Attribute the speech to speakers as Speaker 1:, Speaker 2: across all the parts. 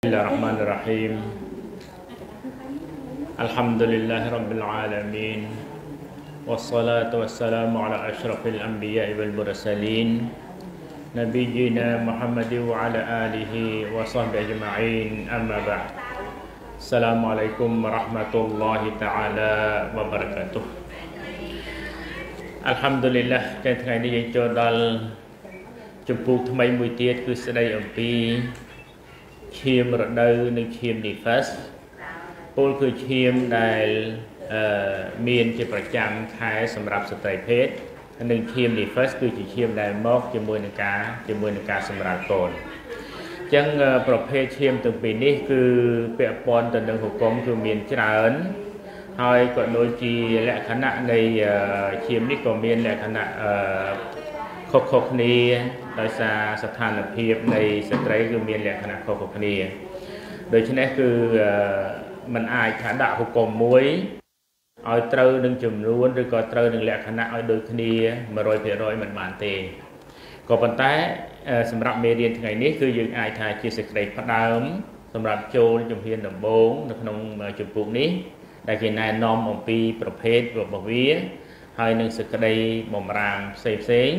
Speaker 1: بسم الله الرحمن الرحيم الحمد لله رب العالمين والصلاة والسلام على أشرف الأنبياء والمرسلين نبينا محمد وعلى آله وصحبه أجمعين أما بعد السلام عليكم ورحمة الله تعالى وبركاته الحمد لله តែថ្ងៃនេះយើងចូលដល់ជំពូកថ្មីមួយទៀតគឺស្ដីអំពី ឈាមរដូវនិងឈាម nifas ពលគឺឈាមដែលអឺមានជាប្រចាំខែសម្រាប់ស្ត្រីភេទនិងឈាម nifas គឺជាឈាមដែលមកជាមួយនឹងការជាមួយនឹងការសម្រាប់កូនអញ្ចឹងប្រភេទឈាមទាំងពីរនេះ គឺពាក់ព័ន្ធទៅនឹងហុគមគឺមានច្រើនហើយក៏ដូចជាលក្ខណៈនៃឈាមនេះក៏មានលក្ខណៈ អឺខុសៗគ្នាដោយសារស្ថានភាពនៃស្ត្រីគឺមានលក្ខណៈខុសៗគ្នាដូច្នេះគឺมันអាចថាដាក់ហុគមមួយឲ្យត្រូវនឹងចំនួនឬក៏ត្រូវនឹងលក្ខណៈឲ្យដូចគ្នា100%មិនបានទេក៏ប៉ុន្តែសម្រាប់មេរៀនថ្ងៃនេះគឺយើងអាចថាជាសេចក្តីផ្ដើមសម្រាប់ចូលជំហានដំបូងនៅក្នុងជំពូកនេះ ដែលគេណែនាំអំពីប្រភេទរបស់វា ហើយនឹងសេចក្តីបំរាមផ្សេងផ្សេង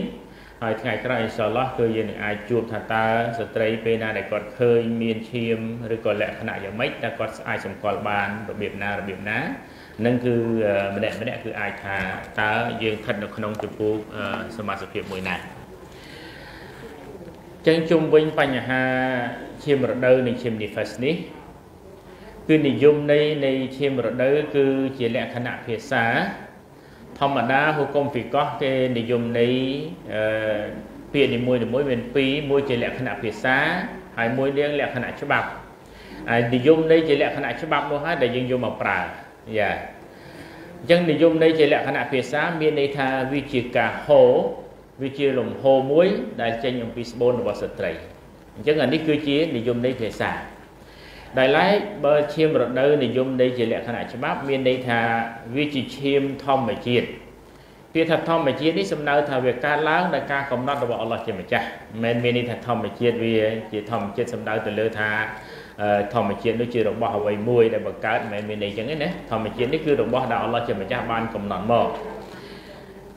Speaker 1: ហើយថ្ងៃក្រោយអ៊ីនសាអល់ឡោះគឺយើងនឹងអាចជួបថាតើស្ត្រីពេលណាដែលគាត់ឃើញមានឈាមឬក៏លក្ខណៈយ៉ាងម៉េចតើគាត់អាចសម្គាល់បានរបៀបណារបៀបណានឹងគឺម្នាក់ម្នាក់គឺអាចថាតើយើងស្ថិតនៅក្នុងជំពូកសមាជិកភាពមួយណាចឹងជុំវិញបញ្ហាឈាមរដូវនិងឈាម nifas នេះគឺនិយមន័យនៃឈាមរដូវគឺជាលក្ខណៈភាសា ធម្មតាហុគមហ្វីកោះគេនិយមន័យអឺពាក្យនីមួយៗមានពីរមួយជាលក្ខណៈភាសាហើយមួយនាងលក្ខណៈច្បាប់ហើយនិយមន័យជាលក្ខណៈច្បាប់នោះហើយដែលយើងយកមកប្រើយ៉ាអញ្ចឹងនិយមន័យជាលក្ខណៈភាសាមានន័យថាវាជាការហោវាជាលំហូរមួយដែលចេញអំពីស្បូនរបស់ស្ត្រីអញ្ចឹងអានេះគឺជានិយមន័យភាសា ដែលឡែកបើឈាមរដូវនិយមន័យជាលក្ខណៈច្បាប់មានន័យថាវាជាឈាមធម្មជាតិពាក្យថាធម្មជាតិនេះសំដៅថាវាកើតឡើងដោយការកំណត់របស់អល់ឡោះជាម្ចាស់មិនមែនមានន័យថាធម្មជាតិវាជាធម្មជាតិសំដៅទៅលើថាធម្មជាតិនោះជារបស់អ្វីមួយដែលបង្កើតមិនមែនមានន័យចឹងទេណាធម្មជាតិនេះគឺរបស់ដែលអល់ឡោះជាម្ចាស់បានកំណត់មក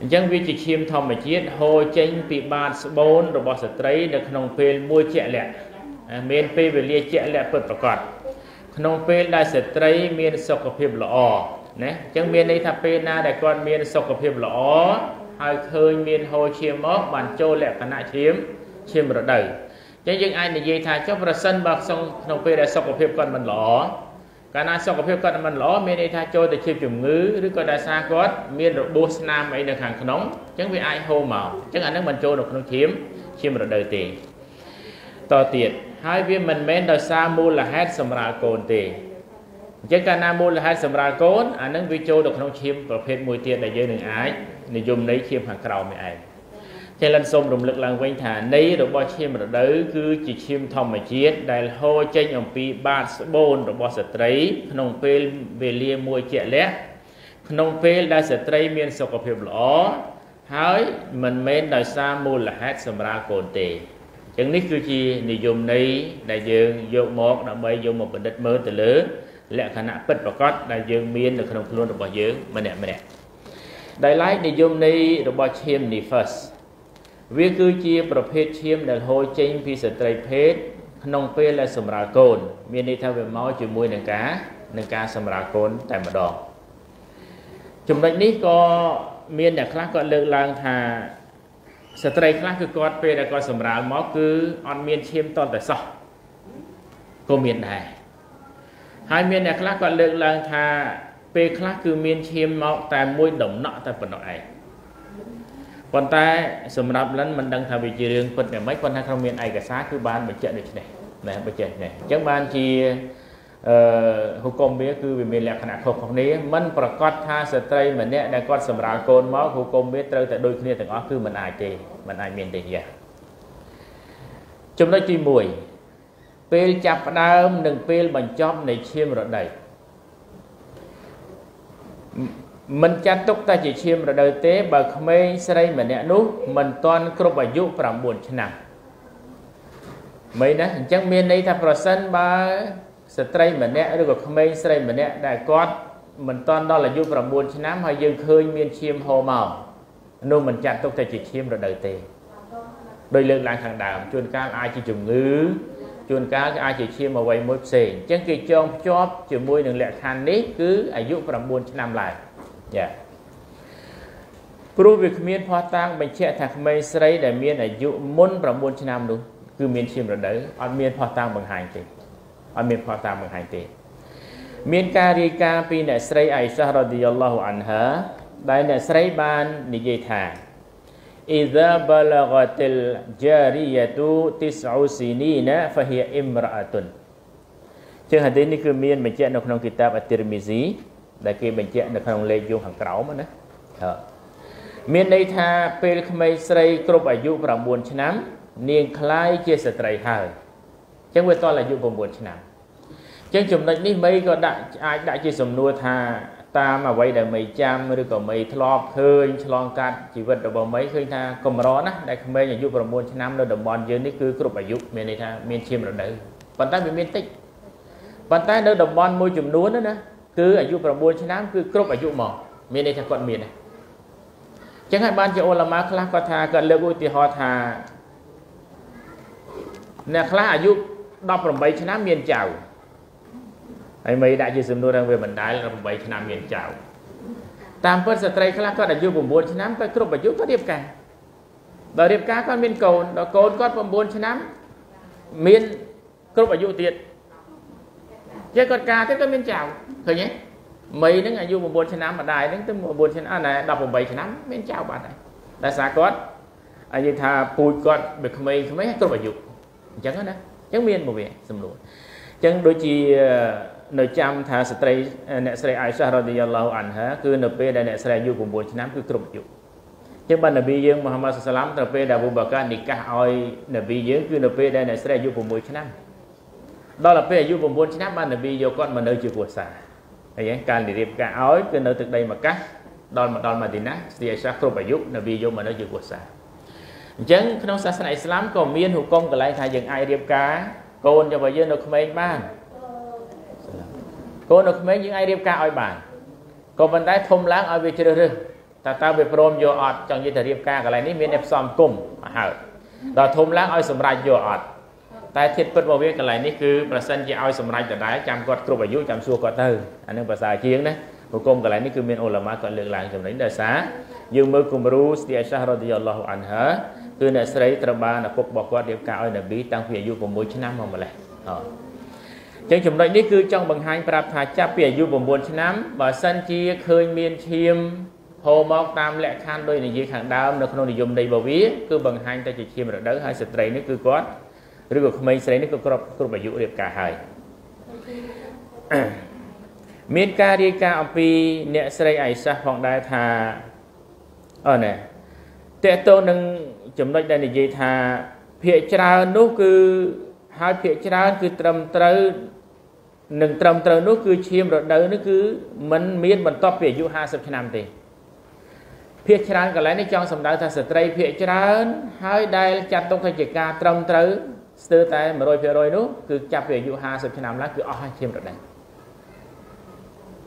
Speaker 1: អញ្ចឹងវាជាឈាមធម្មជាតិហូរចេញពីបាតស្បូនរបស់ស្ត្រីនៅក្នុងពេលមួយជាក់លាក់ មានពេលវេលាជាក់លាក់ពិតប្រាកដក្នុងពេលដែលស្ត្រីមានសុខភាពល្អណាអញ្ចឹងមានន័យថាពេលណាដែលគាត់មានសុខភាពល្អហើយឃើញមានហូរឈាមមកបានចូលលក្ខណៈឈាមឈាមរដូវអញ្ចឹងយើងអាចនិយាយថាចុះប្រសិនបើក្នុងពេលដែលសុខភាពគាត់មិនល្អកាលណាសុខភាពគាត់មិនល្អមានន័យថាចូលទៅជាជំងឺឬក៏ដោយសារគាត់មានរបួសស្នាមអីនៅខាងក្នុងអញ្ចឹងវាអាចហូរមកអញ្ចឹងអានឹងមិនចូលនៅក្នុងឈាមឈាមរដូវទេ តទៀតហើយវាមិនមែនដោយសារមូលហេតុសម្រាប់កូនទេអញ្ចឹងកាលណាមូលហេតុសម្រាប់កូនអានឹងវាចូលទៅក្នុងឈាមប្រភេទមួយទៀតដែលយើងនឹងអាចនិយមន័យឈាមខាងក្រោមនេះឯងចេះលិនសូមរំលឹកឡើងវិញថាន័យរបស់ឈាមរដូវគឺជាឈាមធម្មជាតិដែលហូរចេញអំពីបាតស្បូនរបស់ស្ត្រី ក្នុងពេលវេលាមួយជាក់លាក់ក្នុងពេលដែលស្ត្រីមានសុខភាពល្អហើយមិនមែនដោយសារមូលហេតុសម្រាប់កូនទេ ចឹងនេះគឺជានិយមន័យដែលយើងយកមកដើម្បីយកមកបណ្ឌិតមើលទៅលើ លក្ខណៈពិតប្រកបដែលយើងមាននៅក្នុងខ្លួនរបស់យើងម្នាក់ម្នាក់ដែលឡែកនិយមន័យរបស់ឈាម nifas វាគឺជាប្រភេទឈាមដែលហូរចេញពីស្ត្រីភេទក្នុងពេលដែលសម្រាលកូន មានន័យថាវាមកជាមួយនឹងការនឹងការសម្រាលកូនតែម្ដងចំណុចនេះក៏មានអ្នកខ្លះគាត់លើកឡើងថា ស្ត្រីខ្លះគឺគាត់ពេលដែលគាត់សម្រាលមកគឺអត់មានឈាមតតែសោះក៏មានដែរហើយមានអ្នកខ្លះគាត់លើកឡើងថាពេលខ្លះគឺមានឈាមមកតែមួយដំណក់តែប៉ុណ្ណោះឯងប៉ុន្តែសម្រាប់លិនមិនដឹងថាវាជារឿងពិតយ៉ាងម៉េចប៉ុន្តែក្នុងមានឯកសារគឺបានបញ្ជាក់ដូចនេះណាបញ្ជាក់នេះអញ្ចឹងបានជា អឺហុគមវាគឺវាមានលក្ខណៈខុសៗគ្នាมันប្រកាសថាស្ត្រីម្នាក់ដែលគាត់សម្រាលកូនមកហុគមវាត្រូវតែដូចគ្នាទាំងអស់គឺมันអាចទេมันអាចមានទេយ៉ាចំណុចទី1ពេលចាប់ផ្ដើមនិងពេលបញ្ចប់នៃឈាមរដូវមិនចាត់ទុកតែជាឈាមរដូវទេបើក្មេងស្រីម្នាក់នោះមិនទាន់គ្រប់អាយុ9ឆ្នាំ មិនណាអញ្ចឹងមានន័យថាប្រសិនបើ ស្ត្រីម្នាក់ឬក៏ក្មេងស្រីម្នាក់ដែលគាត់មិនតាន់ដល់អាយុ9ឆ្នាំហើយយើងឃើញមានឈាមហូរមកនោះមិនចាត់ទុកថាជាឈាមរដូវទេដោយលើកឡើងខាងដើមជួនកាលអាចជាជំងឺជួនកាលក៏អាចជាឈាមអ្វីមួយផ្សេងអញ្ចឹងគេចងភ្ជាប់ជាមួយនឹងលក្ខខណ្ឌនេះគឺអាយុ9ឆ្នាំឡើងចាព្រោះវាគ្មានផុសតាងបញ្ជាក់ថាក្មេងស្រីដែលមានអាយុមុន9ឆ្នាំនោះគឺមានឈាមរដូវអត់មានផុសតាងបង្ហាញទេ អត់មានផុសតាងបង្ហាញទេមានការរាយការណ៍ពីអ្នកស្រីអៃសារ៉ាឌីយ៉ាឡោះអានហាដែលអ្នកស្រីបាននិយាយថា إذا بلغت الجارية تسع سنين فهي امرأة ជាងហាឌីសនេះគឺមានបញ្ជាក់នៅក្នុងគីតាបអតិរមីស៊ីដែលគេបញ្ជាក់នៅក្នុងលេខយោងខាងក្រោមណាមានន័យថាពេលក្មេងស្រីគ្រប់អាយុ9ឆ្នាំនាងคล้ายជាស្ត្រីហើយអញ្ ចឹងវាតលអាយុ9ឆ្នាំអញ្ចឹងចំណុចនេះមីក៏ដាក់អាចដាក់ជាសំណួរថាតាមអ្វីដែលមីចាំឬក៏មីធ្លាប់ឃើញឆ្លងកាត់ជីវិតរបស់មីឃើញថាកម្រណាស់ដែលក្មេងអាយុ9ឆ្នាំនៅតំបន់យើងនេះគឺគ្រប់អាយុមានន័យថាមានឈាមរដូវប៉ុន្តែវាមានតិចប៉ុន្តែនៅតំបន់មួយចំនួនណាគឺអាយុ9ឆ្នាំគឺគ្រប់អាយុមកមានន័យថាគាត់មានណាចឹងហើយបានជាអ៊ុលាម៉ាខ្លះគាត់ថាគាត់លើកឧទាហរណ៍ថាអ្នកខ្លះអាយុ 18ឆ្នាំមានចៅហើយមិនដាក់ជាសំណួរ rằng វាបណ្ដាល8ឆ្នាំមានចៅតាមពិតស្ត្រីខ្លះគាត់អាយុ9ឆ្នាំទៅគ្រប់អាយុគាត់រៀបការដល់រៀបការគាត់មានកូនដល់កូនគាត់9ឆ្នាំមានគ្រប់អាយុទៀតជាគាត់ការទៅគាត់មានចៅឃើញទេមីហ្នឹងអាយុ9ឆ្នាំម្ដាយហ្នឹងទៅ9ឆ្នាំណែ18ឆ្នាំមានចៅបាត់ហើយដោយសារគាត់អាយុថាពូជគាត់វាក្មេងក្មេងគ្រប់អាយុអញ្ចឹងណា អញ្ចឹងមានមួយវាសំណួរអញ្ចឹងដូចជានៅចាំថាស្ត្រីអ្នកស្រីអាយសារ៉ាឌីយ៉ាឡោអានហាគឺនៅពេលដែលអ្នកស្រីអាយុ9ឆ្នាំគឺគ្រប់អាយុជាងបាននប៊ីយើងមូហាម៉ាត់សាឡាមទៅពេលដែលអ៊ូបាកានីកាសឲ្យនប៊ីយើងគឺនៅពេលដែលអ្នកស្រីអាយុ6ឆ្នាំដល់ទៅពេលអាយុ9ឆ្នាំបាននប៊ីយកគាត់មកនៅជាគ្រួសារហើយការរៀបការឲ្យគឺនៅទឹកដីម៉ាកាសដល់មកដល់ម៉ាឌីណាស្ទីអាសាគ្រប់អាយុនប៊ីយកមកនៅជាគ្រួសារ អញ្ចឹងក្នុងសាសនាអ៊ីស្លាមក៏មានហុគមកន្លែងថាយើងអាចរៀបការកូនរបស់យើងនៅក្មេងបានកូននៅក្មេងយើងអាចរៀបការឲ្យបានក៏ប៉ុន្តែធំឡើងឲ្យវាជ្រើសរើសតើតើវាព្រមយកអត់ចង់និយាយថារៀបការកន្លែងនេះមានអ្នកផ្សំគុំហើយដល់ធំឡើងឲ្យសម្រេចយកអត់តែធៀបពិតរបស់វាកន្លែងនេះគឺប្រសិនជាឲ្យសម្រេចដដែលចាំគាត់គ្រប់អាយុចាំសួរគាត់ទៅអានឹងភាសាជាងណាហុគមកន្លែងនេះគឺមានអ៊ុលាម៉ាគាត់លើកឡើងចំណេញដោយសារយើងមើលគំរូស្ទីអាសារ៉ាឌីយ៉ាឡោះអានហា គឺអ្នកស្រីត្រូវបានឪពុករបស់គាត់រៀបការឲ្យនប៊ីតាំងពីអាយុ6ឆ្នាំមកម្លេះអឺចឹងចំណុចនេះគឺចង់បង្ហាញប្រាប់ថាចាប់ពីអាយុ9ឆ្នាំបើសិនជាឃើញមានឈាមហូរមកតាមលក្ខខណ្ឌដោយនិយាយខាងដើមនៅក្នុងនិយមន័យរបស់វាគឺបង្ហាញទៅជាឈាមរដូវហើយស្ត្រីនេះគឺគាត់ឬក៏ក្មេងស្រីនេះក៏គ្រប់គ្រប់អាយុរៀបការហើយមានការរាយការណ៍អំពីអ្នកស្រីអៃសាសផងដែរថាអូណែតើតើនឹង ចំណុចដែលនិយាយថាភាកច្រើននោះគឺហើយភាកច្រើនគឺត្រឹមត្រូវនឹងត្រឹមត្រូវនោះគឺឈាមរដូវនេះគឺมันមានបន្ទាប់ពីអាយុ50ឆ្នាំទេភាកច្រើនកន្លែងនេះចង់សម្ដៅថាស្ត្រីភាកច្រើន ហើយដែលចាត់ទុកថាជាការត្រឹមត្រូវស្ទើរតែ100%នោះគឺចាប់ពីអាយុ50ឆ្នាំឡើងគឺអស់ហើយឈាមរដូវ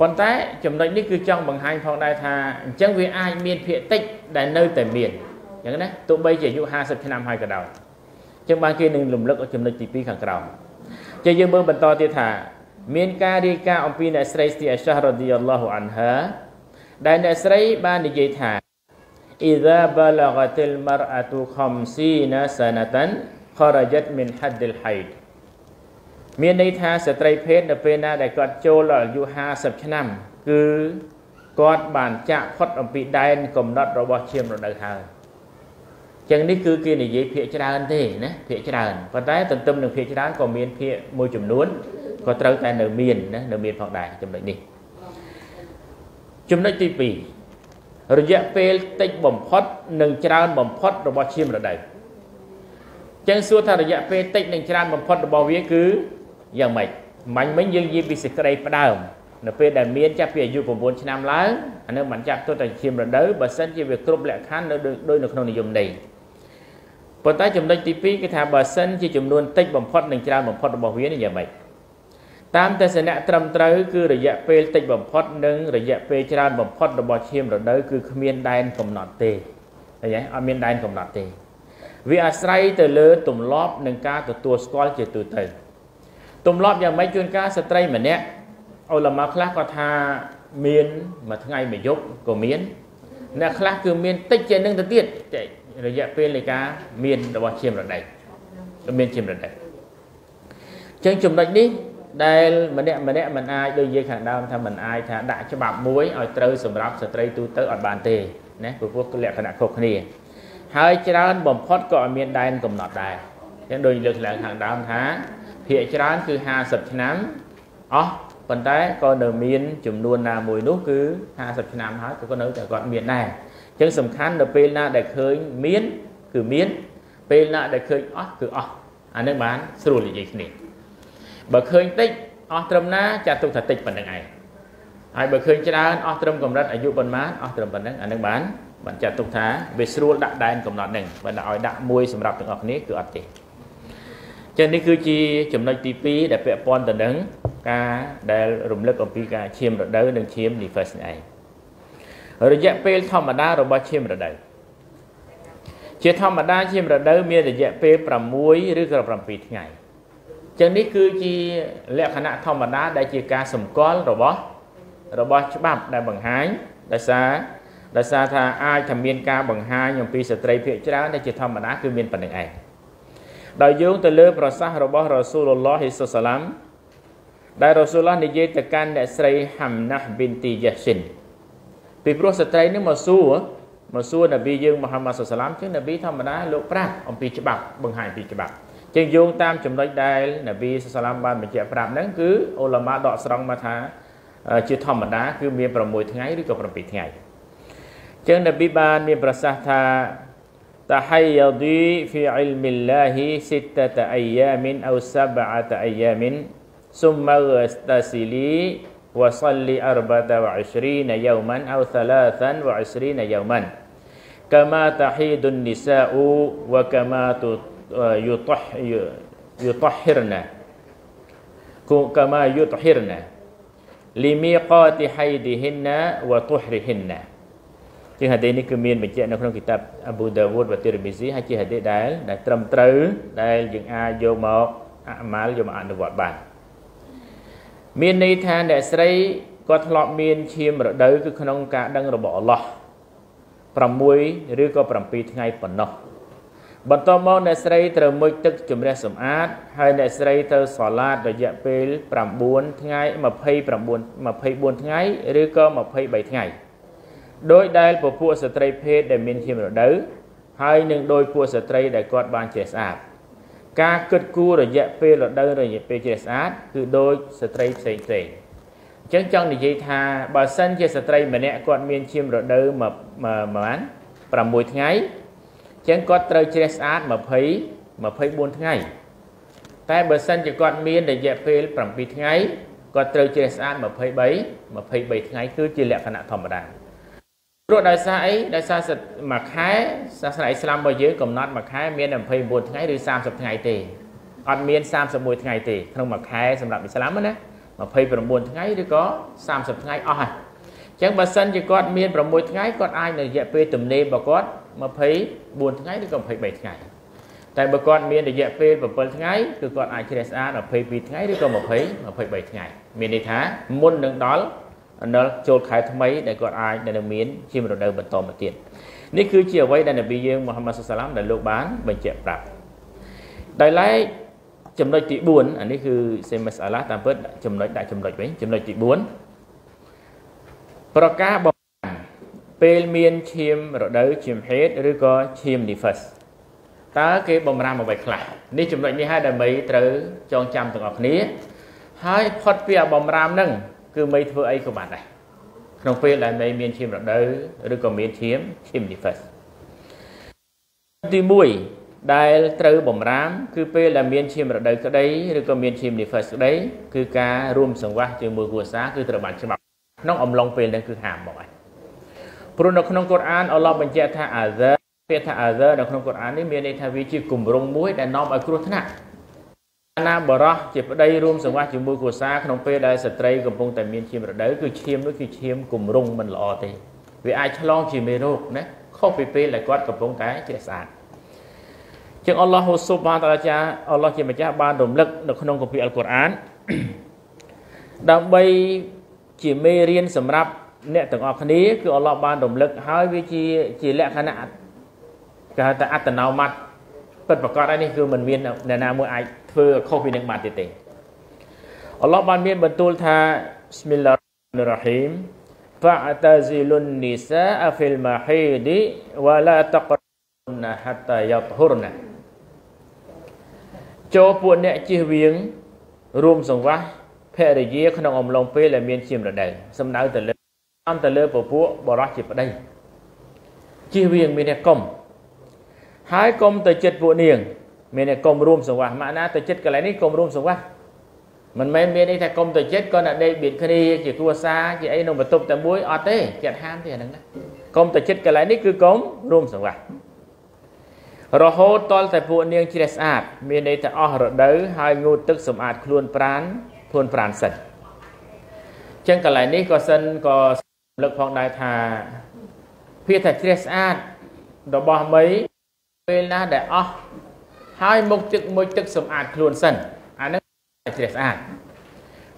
Speaker 1: ប៉ុន្តែចំណុចនេះគឺចង់បង្ហាញផងដែរថាអញ្ចឹងវាអាចមានភាកតិចដែលនៅតែមានអញ្ចឹងណាទោះបីជាអាយុ50ឆ្នាំហើយក៏ដោយអញ្ចឹងបានគេនឹងរំលឹកចំណុចទី2ខាងក្រោមជាយើងមើលបន្តទៀតថាមានការរាយការណ៍អំពីអ្នកស្រីស្ទីអាសារ៉ាឌីយ៉ាឡោះអានហាដែលអ្នកស្រីបាននិយាយថា إذا بلغت المرأة خمسين سنة خرجت من حد الحيض មានន័យថាស្ត្រីភេទនៅពេលណាដែលគាត់ចូលដល់អាយុ50ឆ្នាំគឺគាត់បានចាក់ផុតអំពីដែនកំណត់របស់ឈាមរដូវហើយ ចឹងនេះគឺគេនិយាយភាកច្រើនទេណាភាកច្រើនប៉ុន្តែទន្ទឹមនឹងភាកច្រើនក៏មានភាកមួយចំនួនក៏ត្រូវតែនៅមានណានៅមានផងដែរចំណុចនេះចំណុចទី2រយៈពេលតិចបំផុតនិងច្រើនបំផុតរបស់ឈាមរដូវចឹងសួរថារយៈពេលតិចនិងច្រើនបំផុតរបស់វាគឺយ៉ាងម៉េចមាញ់មិញយើងនិយាយពីសេចក្តីផ្ដើមនៅពេលដែលមានចាប់ពីអាយុ9ឆ្នាំឡើងអានឹងមិនចាប់ទុតតែឈាមរដូវបើសិនជាវាគ្រប់លក្ខខណ្ឌនៅដូចនៅក្នុងនិយមន័យ ប៉ុន្តែចំណុចទី2គឺថាបើសិនជាចំនួនតិចបំផុតនិងច្រើនបំផុតរបស់វានេះយ៉ាងម៉េចតាមទស្សនៈត្រឹមត្រូវគឺរយៈពេលតិចបំផុតនិងរយៈពេលច្រើនបំផុតរបស់ឈាមរដូវគឺគ្មានដែនកំណត់ទេឃើញទេអត់មានដែនកំណត់ទេ វាអាស្រ័យទៅលើទម្លាប់និងការទទួលស្គាល់ជាទូទៅទម្លាប់យ៉ាងម៉េចជួនកាលស្ត្រីម្នាក់អ៊ុលម៉ាខ្លះគាត់ថាមានមួយថ្ងៃមួយយប់ក៏មានអ្នកខ្លះគឺមានតិចជាងនឹងទៅទៀត រយៈពេលនៃការមានរបស់ឈាមរដូវមានឈាមរដូវអញ្ចឹងចំណុចនេះដែលម្នាក់ម្នាក់មិនអាចដូចនិយាយខាងដើមថាមិនអាចថាដាក់ច្បាប់មួយឲ្យត្រូវសម្រាប់ស្ត្រីទូទៅអត់បានទេណាព្រោះលក្ខណៈខុសគ្នា ហើយច្រើនបំផុតក៏អត់មានដែនកំណត់ដែរអញ្ចឹងដូចលើកឡើងខាងដើមថាភាគច្រើនគឺ50ឆ្នាំអស់ប៉ុន្តែក៏នៅមានចំនួនណាមួយនោះគឺ50ឆ្នាំហើយក៏នៅតែគាត់មានដែរអញ្ចឹងសំខាន់ដល់ពេលណាដែលឃើញមានគឺមានពេលណាដែលឃើញអស់គឺអស់អានេះបានស្រួលនិយាយគ្នាបើឃើញតិចអស់ត្រឹមណាចាត់ទុកថាតិចប៉ុណ្្នឹងឯងហើយបើឃើញច្រើនអស់ត្រឹមកម្រិតអាយុប៉ុន្មានអស់ត្រឹមប៉ុណ្្នឹងអានឹងបានបានចាត់ទុកថាវាស្រួលដាក់ដែនកំណត់នឹងបើដាក់ឲ្យដាក់មួយសម្រាប់ទាំងអស់គ្នាគឺអត់ទេចឹងនេះគឺជាចំណុចទី2ដែលពាក់ព័ន្ធទៅនឹងការដែលរំលឹកអំពីការឈាមរដូវនិងឈាម nifas នេះឯង រយៈពេលធម្មតារបស់ឈាមរដូវជាធម្មតាឈាមរដូវមានរយៈពេល6ឬក៏7ថ្ងៃចឹងនេះគឺជាលក្ខណៈធម្មតាដែលជាការសម្គាល់របស់របស់ច្បាប់ដែលបង្ហាញដោយសារដោយសារថាអាចថាមានការបង្ហាញអំពីស្ត្រីភាគច្រើនដែលជាធម្មតាគឺមានប៉ុណ្្នឹងឯងដោយយោងទៅលើប្រសាសន៍របស់រ៉ាស៊ូលឡោះហ៊ីសុសឡាំដែលរ៉ាស៊ូលឡោះនិយាយទៅកាន់អ្នកស្រីហាំណាស់ប៊ីនទីយ៉ាស៊ីន ពីព្រោះស្ត្រីនេះមកសួរមកសួរនប៊ីយើងមូហាម៉ាត់សុសឡាមជាងនប៊ីធម្មតាលោកប្រាប់អំពីច្បាប់បង្ហាញពីច្បាប់ជាងយោងតាមចំណុចដែលនប៊ីសុសឡាមបានបញ្ជាក់ប្រាប់ហ្នឹងគឺអ៊ុលម៉ាដកស្រង់មកថាជាធម្មតាគឺមាន6ថ្ងៃឬក៏7ថ្ងៃចឹងនប៊ីបានមានប្រសាសន៍ថា تحيضي في علم الله ستة أيام أو سبعة أيام ثم اغتسلي وصلي أربعة وعشرين يوما أو ثلاثا وعشرين يوما كما تحيد النساء وكما يطح يطهرن كما يطهرن لميقات حيدهن وطهرهن ជាហាឌីនេះគឺមានបញ្ជាក់នៅក្នុងគីតាបអាប៊ូដាវូដវ៉ាទីរមីស៊ីហើយជាហាឌីដែលដែលត្រឹមត្រូវដែលយើងអាចយកមកអមាលយកមកអនុវត្តបាន មានន័យថាអ្នកស្រីគាត់ធ្លាប់មានឈាមរដូវគឺក្នុងការដឹងរបស់អល់ឡោះ6ឬក៏7ថ្ងៃប៉ុណ្ណោះបន្ទាប់មកអ្នកស្រីត្រូវមុជទឹកជំរះសម្អាត ហើយអ្នកស្រីត្រូវសឡាតរយៈពេល9ថ្ងៃ29 24ថ្ងៃឬក៏23ថ្ងៃដោយដែលពពួកស្ត្រីភេទដែលមានឈាមរដូវហើយនឹងដោយពួកស្ត្រីដែលគាត់បានចេះស្អាត ការគិតគូររយៈពេលរដូវរយៈពេលចេះស្អាតគឺដោយស្ត្រីផ្សេងផ្សេងអញ្ចឹងចង់និយាយថាបើសិនជាស្ត្រីម្នាក់គាត់មានឈាមរដូវមួយប្រហែល6ថ្ងៃអញ្ចឹងគាត់ត្រូវជ្រះស្អាត20 24ថ្ងៃតែបើសិនជាគាត់មានរយៈពេល7ថ្ងៃគាត់ត្រូវជ្រះស្អាត23 23ថ្ងៃគឺជាលក្ខណៈធម្មតា ព្រោះដោយសារអីដោយសារមួយខែសាសនាអ៊ីស្លាមរបស់យើងកំណត់មួយខែមាន29ថ្ងៃឬ30ថ្ងៃទេអត់មាន31ថ្ងៃទេក្នុងមួយខែសម្រាប់អ៊ីស្លាមណា29ថ្ងៃឬក៏30ថ្ងៃអស់ហើយអញ្ចឹងបើសិនជាគាត់មាន6ថ្ងៃគាត់អាចនៅរយៈពេលទំនេររបស់គាត់24ថ្ងៃឬក៏23ថ្ងៃតែបើគាត់មានរយៈពេល7ថ្ងៃគឺគាត់អាចជ្រះស្អាត22ថ្ងៃឬក៏20 23ថ្ងៃមានន័យថាមុននឹងដល់ ដល់ចូលខែថ្មីដែលគាត់អាចនៅមានជារដូវបន្តមកទៀតនេះគឺជាអ្វីដែលនប៊ីយើងមូហាម៉ាត់សុសឡាមដែលលោកបានបញ្ជាក់ប្រាប់ដោយឡែកចំណុចទី4អានេះគឺសេមសអាឡាតាមពិតចំណុចដាក់ចំណុចវិញចំណុចទី4ប្រការបំពេលមានឈាមរដូវឈាមហេតឬក៏ឈាមនីហ្វឹសតើគេបំរាមអ្វីខ្លះនេះចំណុចនេះហើយដើម្បីត្រូវចងចាំទាំងអស់គ្នាហើយផុតពីអាបំរាមហ្នឹង គឺមីធ្វើអីក៏បានដែរក្នុងពេលដែលមីមានឈាមរដូវឬក៏មានឈាមឈាម nifas ទី1ដែលត្រូវបំរាម គឺពេលដែលមានឈាមរដូវក្តីឬក៏មានឈាម nifas ក្តីគឺការរួមសង្វាស់ជាមួយគ្រួសារគឺត្រូវបានច្បាប់ក្នុងអំឡុងពេលហ្នឹងគឺហាមមកហើយព្រោះនៅក្នុងកូរ៉ានអល់ឡោះបញ្ជាក់ថាអាហ្សាពាក្យថា other នៅក្នុងកូរ៉ាននេះមានន័យថាវាជាគម្រោងមួយដែលនាំឲ្យគ្រោះថ្នាក់ ណាបរោះជាប្តីរួមសង្វាស់ជាមួយគ្រួសារក្នុងពេលដែលស្ត្រីកំពុងតែមានឈាមរដូវគឺឈាមនោះគឺឈាមគម្រោងមិនល្អទេវាអាចឆ្លងជាមេរោគណាខុសពីពេលដែលគាត់កំពុងតែជ្រះស្អាតជាងអល់ឡោះស៊ុបហានតាឡាចាអល់ឡោះជាម្ចាស់បានរំលឹកនៅក្នុងគម្ពីរអល់កុរអានដើម្បីជាមេរៀនសម្រាប់អ្នកទាំងអស់គ្នាគឺអល់ឡោះបានរំលឹកហើយវាជាជាលក្ខណៈគេហៅថាអត្តនោម័ត ពិតប្រកបហើយនេះគឺមិនមានអ្នកណាមួយអាចធ្វើខុសពីនឹងបានទៀតទេអល់ឡោះបានមានបន្ទូលថាបិស្មិលឡាហ៊ីរ៉ាហ៊ីម فاعتزلوا النساء في المحيض ولا تقربن حتى يطهرن ចូលពួកអ្នកជិះវៀងរួមសង្វាស់ភរិយាក្នុងអំឡុងពេលដែលមានជាមរដូវសំដៅទៅលើអំទៅលើពពួកបរោះជាប្តីជិះវៀងមានតែកុំ ហើយកុំទៅចិត្តពួកនាង មានតែកុំរួមសង្វាស់ម៉ាក់ណាទៅចិត្តកន្លែងនេះកុំរួមសង្វាស់មិនមែនមានន័យថាកុំទៅចិត្តគាត់តែដេកបៀតគ្នាជាគ្រួសារជាអីក្នុងបន្ទប់តែមួយអត់ទេចិត្តហាមទេអាហ្នឹងណាកុំទៅចិត្តកន្លែងនេះគឺកុំរួមសង្វាស់រហូតតលតែពួកនាងជ្រះស្អាត មានន័យថាអស់រដូវហើយងូតទឹកសម្អាតខ្លួនប្រានខ្លួនប្រានសិនចឹងកន្លែងនេះក៏សិនក៏លើកផងដែរថាភាថាជ្រះស្អាតរបស់មី ពេលណាដែលអស់ហើយមុខទឹកមួយទឹកសម្អាតខ្លួនសិនអាហ្នឹងជ្រះស្អាត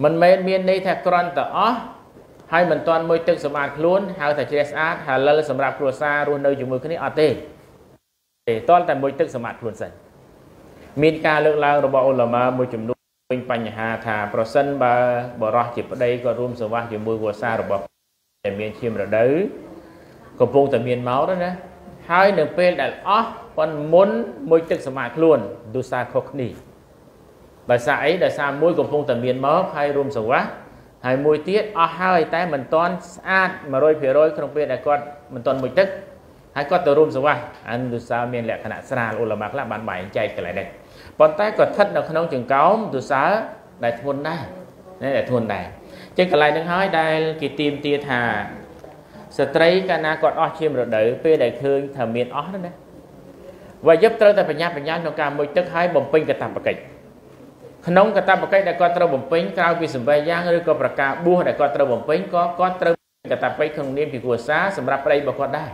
Speaker 1: មិនមែនមានន័យថាគ្រាន់តែអស់ហើយមិនទាន់មួយទឹកសម្អាតខ្លួនហៅថាជ្រះស្អាតហាលិលសម្រាប់គ្រួសាររស់នៅជាមួយគ្នាអត់ទេទេតលតែមួយទឹកសម្អាតខ្លួនសិនមានការលើកឡើងរបស់អ៊ុលម៉ាមួយចំនួនពេញបញ្ហាថាប្រសិនបើបរោះជាប្តីក៏រួមសង្វាស់ជាមួយគ្រួសាររបស់ដែលមានឈាមរដូវកំពុងតែមានមកទៅណាហើយនៅពេលដែលអស់ ប៉ុនមុនមួយទឹកសម្អាតខ្លួនទោសាខុសគ្នាដោយសារអីដោយសារមួយកំពុងតែមានមកហើយរួមសង្វាស់ហើយមួយទៀតអស់ហើយតែមិនទាន់ស្អាត100%ក្នុងពេលដែលគាត់មិនទាន់មួយទឹកហើយគាត់ទៅរួមសង្វាស់អានទុសាមានលក្ខណៈស្រាលអ៊ុលម៉ាខ្លះបានបែងចែកកន្លែងនេះប៉ុន្តែក៏ស្ថិតនៅក្នុងចង្កោមទុសាដែលធ្ងន់ដែរនេះដែលធ្ងន់ដែរចឹងកន្លែងហ្នឹងហើយដែលគេទៀមទាថាស្ត្រីកាលណាគាត់អស់ឈាមរដូវពេលដែលឃើញថាមានអស់ណា វាយឹបត្រូវតែបញ្ញាបញ្ញាក្នុងការមួយទឹកហើយបំពេញកតបកិច្ចក្នុងកតបកិច្ចដែលគាត់ត្រូវបំពេញក្រៅពីសម្បេយ៉ាងឬក៏ប្រការបួសដែលគាត់ត្រូវបំពេញក៏គាត់ត្រូវកតបកិច្ចក្នុងនាមជាគ្រួសារសម្រាប់ប្តីរបស់គាត់ដែរ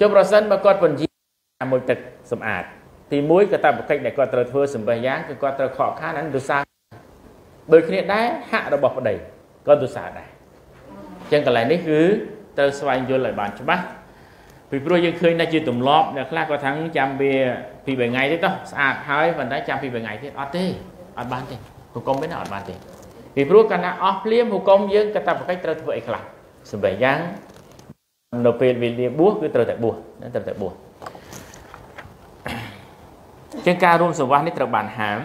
Speaker 1: ចុះប្រសិនបើគាត់ពន្យាមួយទឹកសម្អាតទី1កតបកិច្ចដែលគាត់ត្រូវធ្វើសម្បេយ៉ាងគឺគាត់ត្រូវខកខានហ្នឹងទោសាដូចគ្នាដែរហាក់របស់ប្តីក៏ទោសាដែរអញ្ចឹងកន្លែងនេះគឺត្រូវស្វែងយល់ឲ្យបានច្បាស់ ពីព្រោះយើងឃើញថាជាទម្លាប់អ្នកខ្លះគាត់ថាចាំវាពី3ថ្ងៃទេតោះស្អាតហើយប៉ុន្តែចាំពី3ថ្ងៃទៀតអត់ទេអត់បានទេហុកុំវិញអត់បានទេពីព្រោះកាលណាអស់ភ្លាមហុកុំយើងកតបកិច្ចត្រូវធ្វើអីខ្លះសម្រាប់យ៉ាងនៅពេលវេលាបួសគឺត្រូវតែបួសត្រូវតែបួសជាងការរួមសង្វាស់នេះត្រូវបានហាម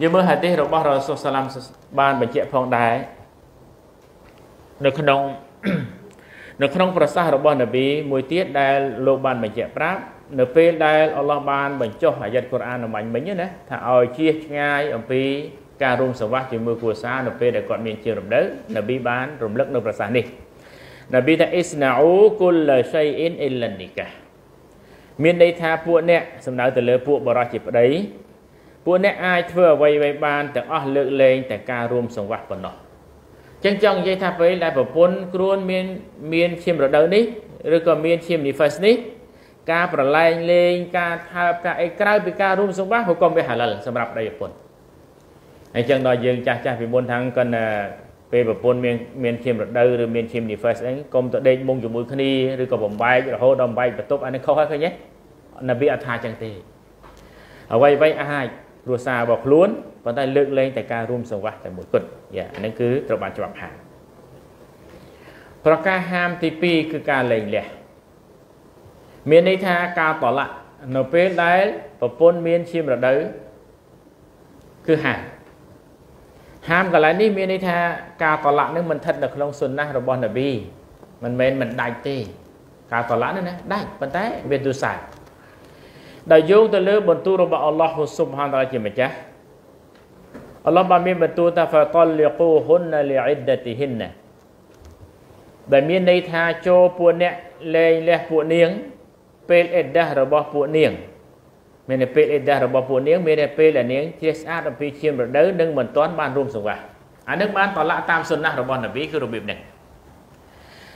Speaker 1: យើងមើលហាឌីសរបស់រ៉ាស៊ូលសាឡាមបានបញ្ជាក់ផងដែរនៅក្នុង នៅក្នុងប្រសាសន៍របស់នប៊ីមួយទៀតដែលលោកបានបញ្ជាក់ប្រាប់នៅពេលដែលអល់ឡោះបានបញ្ចុះអាយ៉ាត់កូរ៉ានអំបញ្ញមិញណាថាឲ្យជៀសឆ្ងាយអំពីការរួមសង្វាស់ជាមួយគ្រួសារនៅពេលដែលគាត់មានជារំដៅនប៊ីបានរំលឹកនៅប្រសាសន៍នេះនប៊ីថាអ៊ីស្នាអ៊ូគុលឆៃអ៊ីនអ៊ីឡានីកាមានន័យថាពួកអ្នកសំដៅទៅលើពួកបរិសុទ្ធជាប្តីពួកអ្នកអាចធ្វើអ្វីៗបានទាំងអស់លើកលែងតែការរួមសង្វាស់ប៉ុណ្ណោះ ចឹងចង់និយាយថាពេលដែលប្រពន្ធគ្រួនមានមានឈាមរដូវនេះឬក៏មានឈាម nifas នេះការប្រឡែងលេងការថើបការអីក្រៅពីការរួមសង្វាស់ហុកុំវាហាឡាល់សម្រាប់ប្តីប្រពន្ធហើយចឹងដល់យើងចាស់ចាស់ពីមុនថាងគាត់ពេលប្រពន្ធមានមានឈាមរដូវឬមានឈាម nifas អីកុំទៅដេកមុងជាមួយគ្នាឬក៏បំបែករហូតដល់បំបែកបន្ទប់អានេះខុសហើយឃើញទេនប៊ីអត់ថាចឹងទេអ្វីអ្វីអាច គ្រួសាររបស់ខ្លួនប៉ុន្តែលើកលែងតែការរួមសង្វាស់តែមួយគត់យ៉ាហ្នឹងគឺត្រូវបានច្បាប់ហាមប្រការហាមទី2គឺការលែងលះមានន័យថាការតឡាក់នៅពេលដែលប្រពន្ធមានឈាមរដូវគឺហាមហាមកន្លែងនេះមានន័យថាការតឡាក់នឹងមិនស្ថិតនៅក្នុងសុណាស់របស់នប៊ីមិនមែនមិនដាច់ទេ ការតឡាក់នេះណាដាច់ប៉ុន្តែវាទុសា ដែលយោងទៅលើបន្ទូលរបស់អល់ឡោះស៊ុបហានតាជាម្ចាស់អល់ឡោះបានមានបន្ទូលថា faqalliquhunna li'iddatihinna ដែលមានន័យថាចូលពួកអ្នកលែងលះពួកនាង ពេលអេដាស់របស់ពួកនាង មានតែពេលអេដាស់របស់ពួកនាង មានតែពេលដែលនាងជ្រះស្អាតអំពីឈាមរដូវនិងមិនទាន់បានរួមសង្វាស់អានឹងបានតឡាក់តាមសុនណះរបស់នប៊ីគឺរបៀបនេះ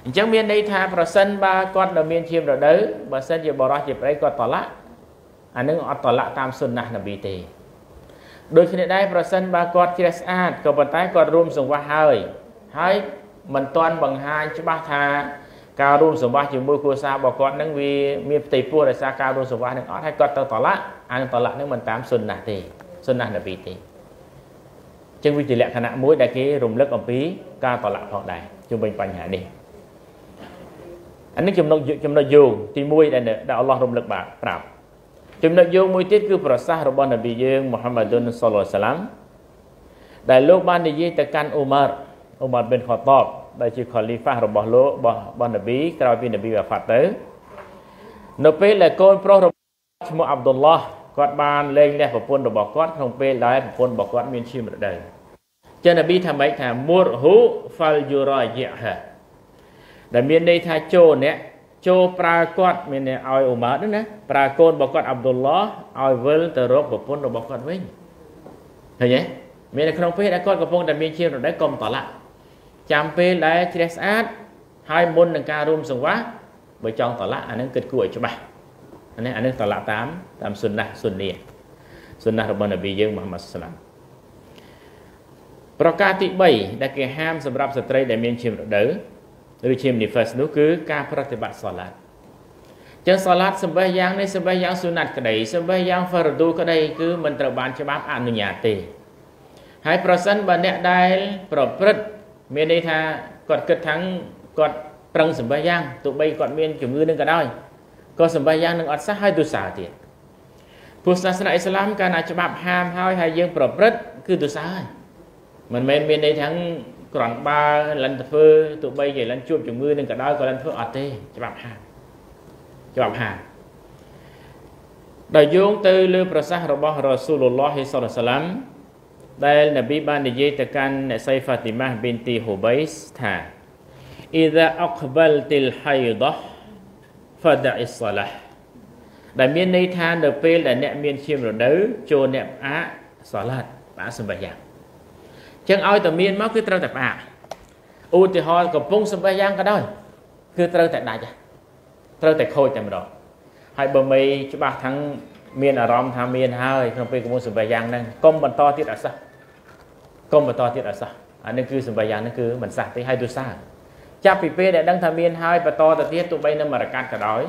Speaker 1: អញ្ចឹងមានន័យថាប្រសិនបើគាត់នៅមានឈាមរដូវបើសិនជាបរោះជាប្តីគាត់តឡាក់ អានឹងអត់តឡាក់តាមសុនណះនប៊ីទេដូចគ្នាដែរប្រសិនបើគាត់ជ្រះស្អាតក៏ប៉ុន្តែគាត់រួមសង្វាស់ហើយហើយមិនទាន់បង្ហាញច្បាស់ថាការរួមសង្វាស់ជាមួយគ្រួសាររបស់គាត់នឹងវាមានផ្ទៃពោះដោយសារការរួមសង្វាស់នឹងអត់ហើយគាត់ទៅតឡាក់អានឹងតឡាក់នឹងមិនតាមសុនណះទេសុនណះនប៊ីទេចឹងវាជាលក្ខណៈមួយដែលគេរំលឹកអំពីការតឡាក់ផងដែរជុំវិញបញ្ហានេះអានេះចំណុចចំណុចយោងទី1ដែលដែលអល់ឡោះរំលឹកបាទប្រាប់ ចំណុចយោងមួយទៀតគឺប្រសាសន៍របស់នប៊ីយើងមូហាម៉ាឌុនសល្លសាឡាំដែលលោកបាននិយាយទៅកាន់អ៊ូម៉ារអ៊ូម៉ារប៊ិនខតបដែលជាខលីហ្វារបស់លោករបស់របស់នប៊ីក្រោយពីនប៊ីវ៉ាហ្វាត់ទៅនៅពេលដែលកូនប្រុសរបស់ឈ្មោះអាប់ឌុលឡោះគាត់បានលែងលះប្រពន្ធរបស់គាត់ក្នុងពេលដែលប្រពន្ធរបស់គាត់មានឈាមរដូវចឹងនប៊ីថាម៉េចថាមុរហ៊ូហ្វាល់យូរ៉ាយហាដែលមានន័យថាចូលអ្នក ចូលប្រើគាត់មានឲ្យអ៊ូម៉ាហ្នឹងណាប្រើកូនរបស់គាត់អាប់ឌុលឡោះឲ្យវិលទៅរកប្រពន្ធរបស់គាត់វិញឃើញទេមាននៅក្នុងពេលដែលគាត់កំពុងតែមានឈាមរដូវកុំតឡាក់ចាំពេលដែលជ្រះស្អាតហើយមុននឹងការរួមសង្វាស់បើចង់តឡាក់អានឹងគិតគួរឲ្យច្បាស់អានេះអានេះតឡាក់តាមតាមសុនណាសុននីសុនណារបស់នប៊ីយើងមូហាម៉ាត់សាឡាមប្រការទី3ដែលគេហាមសម្រាប់ស្ត្រីដែលមានឈាមរដូវ ឬឈាមនីហ្វាសនោះគឺការប្រតិបត្តិសាឡាតចឹងសាឡាតសម្បេះយ៉ាងនេះសម្បេះយ៉ាងសុណាត់ក្តីសម្បេះយ៉ាងហ្វារឌូក្តីគឺមិនត្រូវបានច្បាប់អនុញ្ញាតទេហើយប្រសិនបើអ្នកដែល ប្រព្រឹត្តមានន័យថាគាត់គិតថាគាត់ប្រឹងសម្បេះយ៉ាងទោះបីគាត់មានជំងឺនឹងក៏ដោយក៏សម្បេះយ៉ាងនឹងអត់សះហើយទុសាទៀតពុទ្ធសាសនាអ៊ីស្លាមកាលណាច្បាប់ហាមហើយហើយយើងប្រព្រឹត្តគឺទុសាហើយមិនមែនមានន័យថា គ្រាន់បើលិនទៅធ្វើទោះបីជាលិនជួបជំងឺនឹងក៏ដោយក៏លិនធ្វើអត់ទេច្បាប់ហាមច្បាប់ហាមដោយយោងទៅលើប្រសាសន៍របស់រ៉ាស៊ូលឡោះហ៊ីសលសាឡាំដែលនប៊ីបាននិយាយទៅកាន់អ្នកសៃហ្វាទីម៉ាស់ប៊ីនទីហ៊ូបៃសថា إذا أقبلت الحيضة فدع الصلاة ដែលមានន័យថានៅពេលដែលអ្នកមានឈាមរដូវចូលអ្នកផ្អាកសាឡាតផ្អាកសម្បះយ៉ាង ចឹងឲ្យតែមានមកគឺត្រូវតែផ្អាកឧទាហរណ៍កំពុងសម្បះយ៉ាងក៏ដោយគឺត្រូវតែដាច់ត្រូវតែខូចតែម្ដងហើយបើមិនច្បាស់ថាំងមានអារម្មណ៍ថាមានហើយក្នុងពេលកំពុងសម្បះយ៉ាងហ្នឹងកុំបន្តទៀតអសោះកុំបន្តទៀតអសោះអានេះគឺសម្បះយ៉ាងហ្នឹងគឺមិនសះទេហើយទុសាចាប់ពីពេលដែលដឹងថាមានហើយបន្តទៅទៀតទោះបីនៅមរកាត់ក៏ដោយ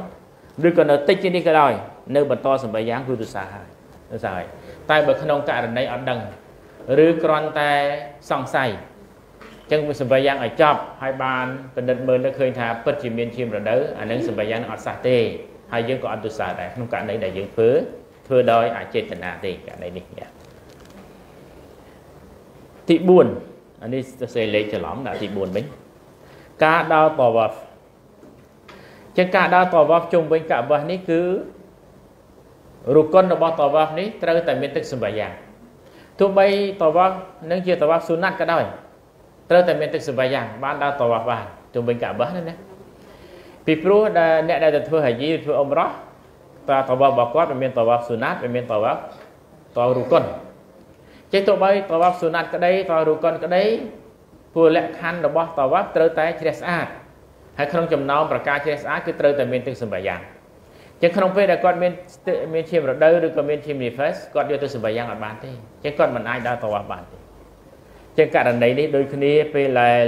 Speaker 1: ឬក៏នៅតិចជាងនេះក៏ដោយនៅបន្តសម្បះយ៉ាងគឺទុសាហើយទុសាហើយតែបើក្នុងករណីអត់ដឹង ឬគ្រាន់តែសង្ស័យចឹងសម្បះយ៉ាងឲ្យចប់ហើយបានពិនិត្យមើលទៅឃើញថាពិតជាមានឈាមរដូវអានឹងសម្បះយ៉ាងអត់សះទេហើយយើងក៏អត់ទុសាដែរក្នុងករណីដែលយើងធ្វើធ្វើដោយអចេតនាទេករណីនេះទី4អានេះសរសេរលេខច្រឡំដាក់ទី4វិញការដើរតវ៉ាហ្វចឹងការដើរតវ៉ាហ្វជុំវិញកាបាសនេះគឺរុគុនរបស់តវ៉ាហ្វនេះត្រូវតែមានទឹកសម្បាយ៉ាង ទោះបីតវ៉ាហ្វនឹងជាតវ៉ាហ្វស៊ូណាត់ក៏ដោយត្រូវតែមានទឹកសម្បាយ៉ាងបានដើរតវ៉ាហ្វបានជុំវិញកាបាសណាពីព្រោះដែលអ្នកដែលទៅធ្វើហាជីធ្វើអ៊ុំរ៉ោះតើតវ៉ាហ្វរបស់គាត់វាមានតវ៉ាហ្វស៊ូណាត់វាមានតវ៉ាហ្វតរុគុនចេះទោះបីតវ៉ាហ្វស៊ូណាត់ក្តីតរុគុនក្តីព្រោះលក្ខខណ្ឌរបស់តវ៉ាប់ត្រូវតែជ្រះស្អាតហើយក្នុងចំណោមប្រការជ្រះស្អាតគឺត្រូវតែមានទឹកសម្បាយ៉ាង ចឹងក្នុងពេលដែលគាត់មានមានឈាមរដូវឬក៏មានឈាម nifas គាត់យកទៅសម្បាយ៉ាងអត់បានទេចឹងគាត់មិនអាចដើរតវ៉ាប់បានទេចឹងករណីនេះដូចគ្នាពេលដែល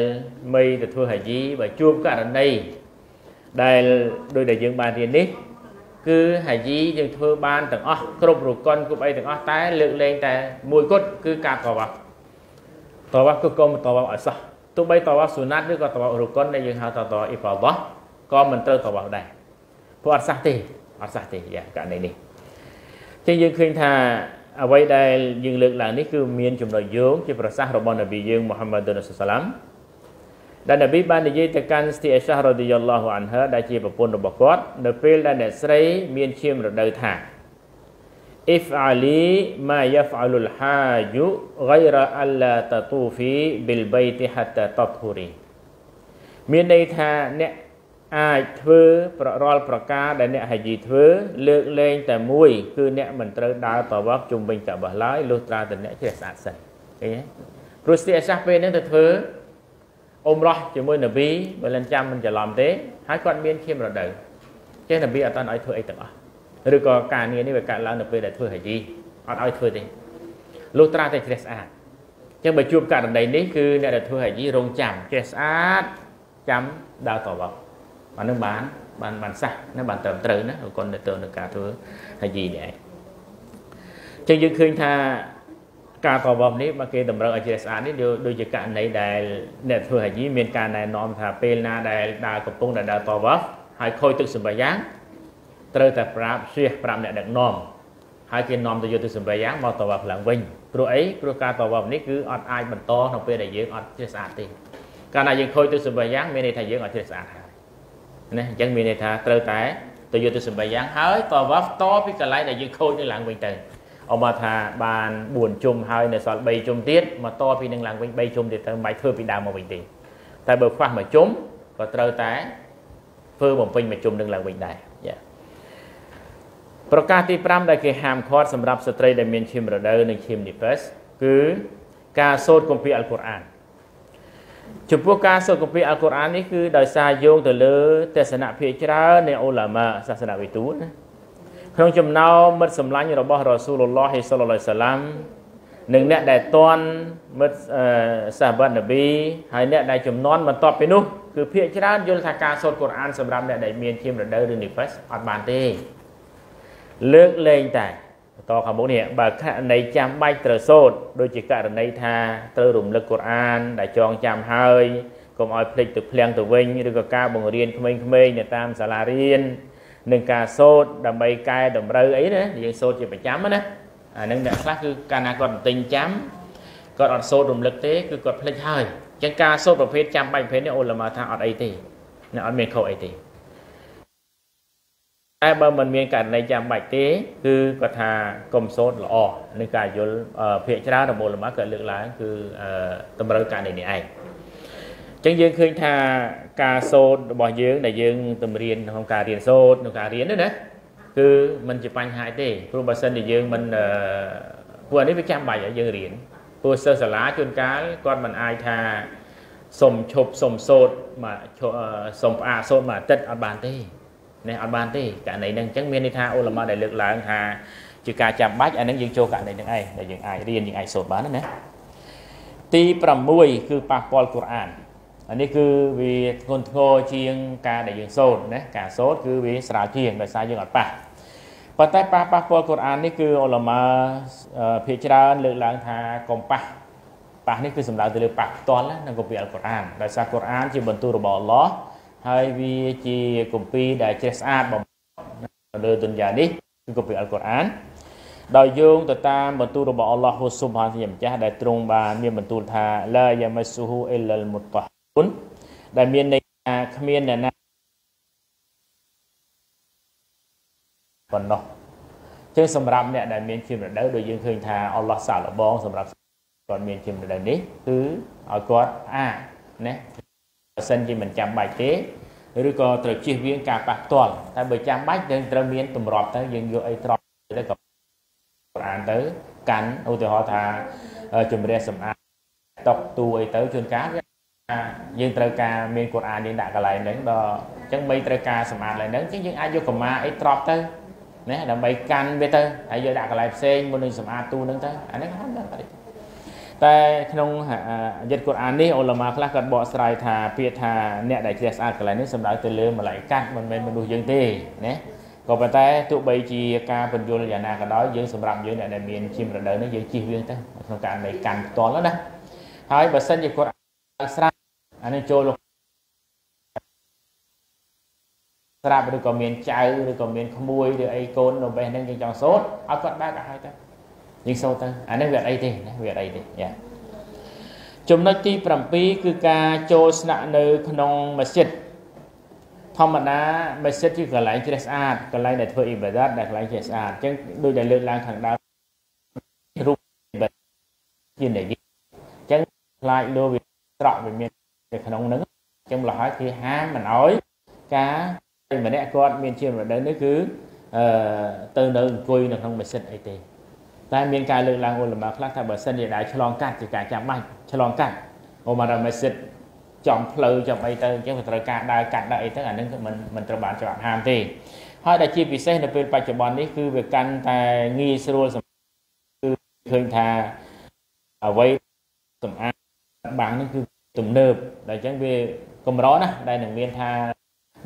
Speaker 1: មីទៅធ្វើហាជីបើជួបករណីដែលដោយដែលយើងបានរៀននេះគឺហាជីយើងធ្វើបានទាំងអស់គ្រប់រកុនគ្រប់អីទាំងអស់តែលើកលែងតែមួយគត់គឺការតវ៉ាប់តវ៉ាគឺក៏មិនតវ៉ាឲ្យសោះទោះបីតវ៉ាស៊ូណាត់ឬក៏តវ៉ារុកុនដែលយើងហៅថាតវ៉ាអ៊ីហ្វាដោះក៏មិនត្រូវតវ៉ាដែរព្រោះអត់សះទេ អត់សោះទេយ៉ាងករណីនេះចឹងយើងឃើញថាអ្វីដែលយើងលើកឡើងនេះគឺមានចំណុចយោងជាប្រសាសន៍របស់នប៊ីយើងមូហាម៉ាត់ឌុនសាឡាមដែលនប៊ីបាននិយាយទៅកាន់ស្ទីអេសារ៉ាឌីយ៉ាឡោះអានហាដែលជាប្រពន្ធរបស់គាត់នៅពេលដែលអ្នកស្រីមានឈាមរដូវថា if ali ma yaf'alu al-haju ghayra alla tatufi bil bayti hatta tathuri មានន័យថាអ្នក អាចធ្វើប្ររាល់ប្រការដែលអ្នកហាជីធ្វើលើកលែងតែមួយ គឺអ្នកមិនត្រូវដើរតវ៉ាជុំវិញកាបះឡើយលុះត្រាតែអ្នកចេះស្អាតសិនឃើញទេព្រោះស្ទីអសាសពេលហ្នឹងទៅធ្វើអ៊ុំរ៉ោះជាមួយនប៊ីបើលិនចាំមិនច្រឡំទេហើយគាត់មានឈាមរដូវចេះនប៊ីអត់ឲ្យធ្វើអីទាំងអស់ឬក៏ការងារនេះវាកើតឡើងនៅពេលដែលធ្វើហាជីអត់ឲ្យធ្វើទេលុះត្រាតែជ្រះស្អាតចឹងបើជួបករណីនេះគឺអ្នកដែលធ្វើហាជីរងចាំជ្រះស្អាតចាំដើរតវ៉ា អានឹងបានបានបានសះណាបានត្រឹមត្រូវណាអរគុណទៅនឹងការធ្វើហាជីនេះឯងចឹងយើងឃើញថាការតវ៉ានេះបើគេតម្រូវឲ្យជ្រះស្អាតនេះដូចជាករណីដែលអ្នកធ្វើហាជីមានការណែនាំថាពេលណាដែលដើរកំពុងដែលដើរតវ៉ាហើយខូចទឹកសម្បយ៉ាងត្រូវតែប្រាប់ជ្រះប្រាប់អ្នកដឹកនាំហើយគេនាំទៅយកទៅសម្បយ៉ាងមកតវ៉ាឡើងវិញព្រោះអីព្រោះការតវ៉ានេះគឺអត់អាចបន្តក្នុងពេលដែលយើងអត់ជ្រះស្អាតទេកាលណាយើងខូចទឹកសម្បយ៉ាងមានន័យថាយើងអត់ជ្រះស្អាតហើយ ណាអញ្ចឹងមានន័យថាត្រូវតែទៅយកទៅសម្បយ៉ាងហើយតវ៉ាតពីកន្លែងដែលយើងខូចនេះឡើងវិញទៅអមថាបាន4ជុំហើយនៅសល់3ជុំទៀតមកតពីនឹងឡើងវិញ3ជុំទៀតទៅមិនធ្វើពីដើមមកវិញទេតែបើខ្វះមួយជុំក៏ត្រូវតែធ្វើបំពេញមួយជុំនឹងឡើងវិញដែរយ៉ាប្រកាសទី5ដែលគេហាមឃាត់សម្រាប់ស្ត្រីដែលមានឈាមរដូវនិងឈាមនីហ្វេសគឺការសូត្រគម្ពីរអល់កុរអាន ចំពោះការសូត្រគម្ពីរអល់កុរអាននេះគឺដោយសារយោងទៅលើទស្សនៈភាគច្រើននៃអ៊ូឡាម៉ាសាសនាវិទូណាក្នុងចំណោមមិត្តសម្លាញ់របស់រ៉ាស៊ូលឡោះសល្លឡោះសាឡាំនិងអ្នកដែលតន់មិត្តសាហាបនប៊ីហើយអ្នកដែលចំនួនបន្ទាប់ពីនោះគឺភាគច្រើនយល់ថាការសូត្រកូរ៉ានសម្រាប់អ្នកដែលមានឈាមរដូវឬនីហ្វេសអត់បានទេលើកលែងតែ បន្តខាងមុខនេះបើករណីចាំបាច់ត្រូវសូត្រដូចជាករណីថាត្រូវរំលឹកកូរ៉ាន ដែលចងចាំហើយកុំឲ្យភ្លេចទៅភ្លៀងទៅវិញឬក៏ការបង្រៀនក្មេងៗនៅតាមសាលារៀននឹងការសូត្រដើម្បីកែតម្រូវអីណាយើងសូត្រជាប្រចាំណាអានឹងអ្នកខ្លះគឺកាលណាគាត់ទិញចាំគាត់អត់សូត្ររំលឹកទេគឺគាត់ភ្លេចហើយអញ្ចឹងការសូត្រប្រភេទចាំបាច់ប្រភេទនេះអូឡាម៉ាថាអត់អីទេណាអត់មានខុសអីទេ តែបើមិនមានករណីចាំបាច់ទេគឺគាត់ថាកុំសូត្រល្អនឹងការយល់ភាកច្រើនរបស់អូឡាម៉ាគាត់លើកឡើងគឺតម្រូវការនេះឯងចឹងយើងឃើញថាការសូត្ររបស់យើងដែលយើងតម្រៀនក្នុងការរៀនសូត្រក្នុងការរៀនណាគឺมันជាបញ្ហាទេព្រោះបើសិនជាយើងមិនពួកនេះវាចាំបាច់ឲ្យយើងរៀនព្រោះសិស្សសាលាជួនកាលគាត់មិនអាចថាសុំឈប់សុំសូត្រមកសុំផ្អាកសូត្រមួយអាទិត្យអត់បានទេ នេះអត់បានទេករណីហ្នឹងអញ្ចឹងមានន័យថាអ៊ុលម៉ាដែលលើកឡើងថាជាការចាំបាច់អាហ្នឹងយើងចូលករណីហ្នឹងឯងដែលយើងអាចរៀនយើងអាចសូត្របានណាទី6គឺប៉ះពាល់កូរ៉ានអានេះគឺវាធ្ងន់ធ្ងរជាងការដែលយើងសូត្រណាការសូត្រគឺវាស្រាលជាងដោយសារយើងអត់ប៉ះប៉ុន្តែប៉ះប៉ះពាល់កូរ៉ាននេះគឺអ៊ុលម៉ាភាគច្រើនលើកឡើងថាកុំប៉ះប៉ះនេះគឺសំដៅទៅលើប៉ះផ្ទាល់ណាក្នុងគម្ពីរអល់កុរអានដោយសារកុរអានជាបន្ទូលរបស់អល់ឡោះ ហើយវាជាគម្ពីរដែលជ្រះស្អាតបំផុតនៅលើទុនយ៉ានេះគឺគម្ពីរអល់កុរអានដោយយោងទៅតាមបន្ទូលរបស់អល់ឡោះហ៊ូស៊ុបហានជាម្ចាស់ដែលទ្រង់បានមានបន្ទូលថាឡាយ៉ាមស៊ូហ៊ូអ៊ីលលមុតតាហ៊ុនដែលមានន័យថាគ្មានអ្នកណាប៉ុណ្ណោះចឹងសម្រាប់អ្នកដែលមានជារដូវដូចយើងឃើញថាអល់ឡោះសាឡបងសម្រាប់គាត់មានជារដូវនេះគឺឲ្យគាត់អាចណា បើសិនជាមិនចាំបាច់ទេឬក៏ត្រូវជៀសវាងការប៉ះផ្ទាល់តែបើចាំបាច់យើងត្រូវមានទម្រាប់ទៅយើងយកអីត្រប់ទៅក៏អានទៅកាន់ឧទាហរណ៍ថាជំរះសម្អាតតុកទូអីទៅជួនកាលយើងត្រូវការមានកូរ៉ានយើងដាក់កន្លែងហ្នឹងដល់អញ្ចឹងបីត្រូវការសម្អាតកន្លែងហ្នឹងអញ្ចឹងយើងអាចយកកម្មាអីត្រប់ទៅណាដើម្បីកាន់វាទៅហើយយកដាក់កន្លែងផ្សេងមុននឹងសម្អាតទូហ្នឹងទៅអានេះហ្នឹងបាន តែក្នុងយត្តកូរ៉ាននេះអ៊ុលម៉ាខ្លះគាត់បកស្រាយថាពាក្យថាអ្នកដែលជ្រះស្អាតកន្លែងនេះសំដៅទៅលើម្លាយកាត់មិនមែនមនុស្សយើងទេណាក៏ប៉ុន្តែទោះបីជាការបញ្យលយ៉ាងណាក៏ដោយយើងសម្រាប់យើងអ្នកដែលមានជាមរដូវនេះយើងជិះវាងទៅក្នុងករណីកាន់ផ្ទាល់ណាហើយបើសិនជាគាត់ស្រាប់អានេះចូលស្រាប់ឬក៏មានចៅឬក៏មានក្មួយឬអីកូននៅបេះហ្នឹងយើងចង់សូត្រឲ្យគាត់បើកឲ្យទៅ យើងសូត្រទៅអានេះវាអត់អីទេណាវាអត់អីទេយ៉ាចំណុចទី7គឺការចូលស្នាក់នៅក្នុងមស្ជីតធម្មតាមស្ជីតគឺកន្លែងជ្រះស្អាតកន្លែងដែលធ្វើអ៊ីបាដាតដែលកន្លែងជ្រះស្អាតអញ្ចឹងដូចដែលលើកឡើងខាងដើមរូបជានិយាយអញ្ចឹងខ្លាចលោវាត្រក់វាមាននៅក្នុងហ្នឹងអញ្ចឹងម្ល៉េះហើយគេហាមមិនអោយការម្នាក់គាត់មានជារដូវនេះគឺអឺទៅនៅអង្គុយនៅក្នុងម៉ាស៊ីនអីទេ តែមានការលើកឡើងអ៊ុលម៉ាខ្លះថាបើសិនជាដែរឆ្លងកាត់ជាការចាំបាច់ឆ្លងកាត់អូម៉ារ៉ាមេសិតចំផ្លូវចំអីទៅអញ្ចឹងវាត្រូវការដើរកាត់ដើរអីទៅអានឹងមិនមិនត្រូវបានច្បាប់ហាមទេហើយដែលជាពិសេសនៅពេលបច្ចុប្បន្ននេះគឺវាកាន់តែងាយស្រួលសម្រាប់គឺឃើញថាអ្វីសម្អាតបាំងនឹងគឺទំនើបដែលអញ្ចឹងវាកម្រណាស់ដែលនឹងមានថា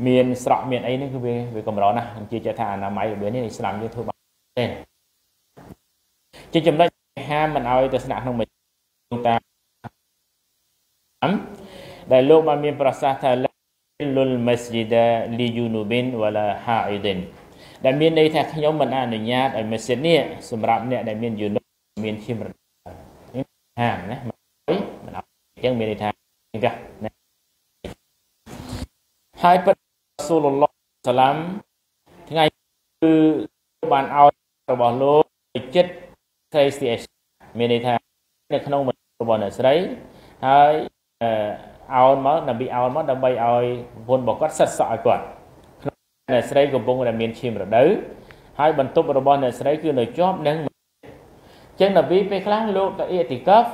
Speaker 1: មានស្រក់មានអីហ្នឹងគឺវាវាកម្រណាស់ខ្ញុំជឿជាក់ថាអនាម័យរបៀបនេះស្ដាប់យើងធ្វើបានទេ ជាចំណុចហាមមិនឲ្យទៅស្នាក់ក្នុងតាមដែលលោកបានមានប្រសាសន៍ថាលុលម៉ាស្ជីដាលីយូនូប៊ីនវ៉ាឡាហាអ៊ីឌិនដែលមានន័យថាខ្ញុំមិនអនុញ្ញាតឲ្យម៉ាស្ជីដនេះសម្រាប់អ្នកដែលមានយូនូមានឈាមរនេះហាមណាមិនអត់អញ្ចឹងមានន័យថានេះកាណាហើយពិតរ៉ាស៊ូលឡោះសាឡាមថ្ងៃគឺបានឲ្យរបស់លោកចិត្ត ស្រីស្ទីមានន័យថានៅក្នុងរបស់អ្នកស្រីហើយអោនមកដើម្បីអោនមកដើម្បីឲ្យប្រពន្ធរបស់គាត់សិតសក់ឲ្យគាត់អ្នកស្រីកំពុងតែមានឈាមរដូវហើយបន្ទប់របស់អ្នកស្រីគឺនៅជាប់នឹងចឹងដល់ពេលខ្លះលោកទៅអ៊ីទីកហ្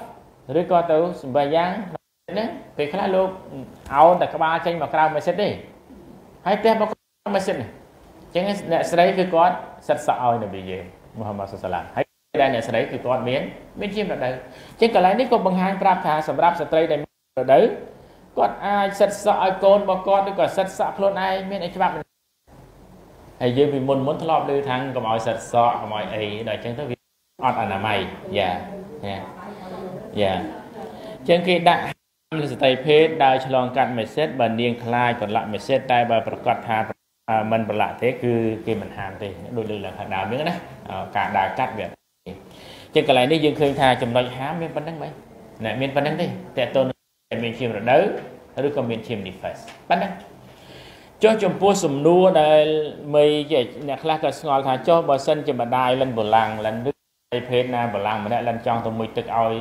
Speaker 1: វឬក៏ទៅសម្បាយ៉ាងណាពេលខ្លះលោកអោនតែក្បាលចេញមកក្រៅម៉ាស៊ីនទេហើយផ្ទះមកម៉ាស៊ីនចឹងអ្នកស្រីគឺគាត់សិតសក់ឲ្យនប៊ីយើងមូហាម៉ាត់សាឡាមហើយ ដែលអ្នកស្រីគឺគាត់មានមានជារដូវចឹងកន្លែងនេះក៏បង្ហាញប្រាប់ថាសម្រាប់ស្ត្រីដែលមានរដូវគាត់អាចសិតសក់ឲ្យកូនរបស់គាត់ឬក៏សិតសក់ខ្លួនឯងមានអីច្បាប់ហើយយើងពីមុនមុនធ្លាប់លើថាងកុំឲ្យសិតសក់កុំឲ្យអីដល់ចឹងទៅវាអត់អនាម័យយ៉ាយ៉ាយ៉ាចឹងគេដាក់ស្ត្រីភេទដើរឆ្លងកាត់មេសេតបើនាងខ្លាចប្រឡាក់មេសេតតែបើប្រកាសថាមិនប្រឡាក់ទេគឺគេមិនហាមទេដូចលើឡើងខាងដើមហ្នឹងណាការដើរកាត់វា ចឹងកន្លែងនេះយើងឃើញថាចំណុចហាមមានប៉ុណ្្នឹងបែណែមានប៉ុណ្្នឹងទេតើតើមានឈាមរដូវឬក៏មានឈាម nifas ប៉ុណ្្នឹងចុះចំពោះសំណួរដែលមីអ្នកខ្លះក៏ស្ងល់ថាចុះបើសិនជាម្ដាយលិនបលាំង លិនឬឯភេទណាបលាំងម្នាក់លិនចង់ទៅមួយទឹកឲ្យ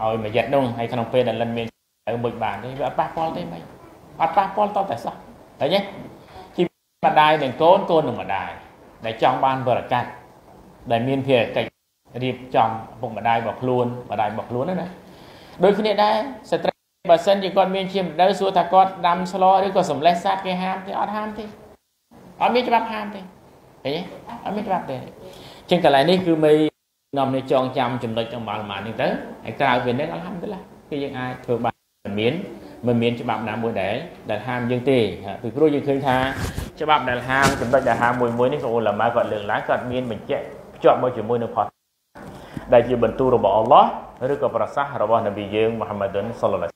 Speaker 1: ឲ្យមួយយ៉ាត់នោះហើយក្នុងពេលដែលលិនមានទៅមួយបានទេវាអត់ប៉ះពាល់ទេមិនអត់ប៉ះពាល់តតែសោះឃើញទេជីម្ដាយនិងកូនកូននិងម្ដាយដែលចង់បានបរិកាសដែលមានភារកិច្ច រៀបចំពុកម្ដាយរបស់ខ្លួនម្ដាយរបស់ខ្លួនណាដូចគ្នាដែរស្ត្រីបើសិនជាគាត់មានជាម្ដៅសួរថាគាត់ដាំស្លឬក៏សម្លេះសត្វគេហាមទេអត់ហាមទេអត់មានច្បាប់ហាមទេឃើញទេអត់មានច្បាប់ទេជាងកន្លែងនេះគឺមេនាំនេះចងចាំចំណុចទាំងបានៗនេះទៅហើយក្រៅពីនេះអល់ហាំឌុលឡាគឺយើងអាចធ្វើបានមិនមានមិនមានច្បាប់ណាមួយដែលដែលហាមយើងទេពីព្រោះយើងឃើញថាច្បាប់ដែលហាមចំណុចដែលហាមមួយមួយនេះក៏អ៊ុលម៉ាគាត់លើកឡើងគាត់មានបញ្ជាក់ភ្ជាប់មកជាមួយនឹងផុស ដែលជាបន្ទូលរបស់អល់ឡោះឬក៏ប្រសាសន៍របស់នប៊ីយើងមូហាម៉ាឌុនសល្លឡោះ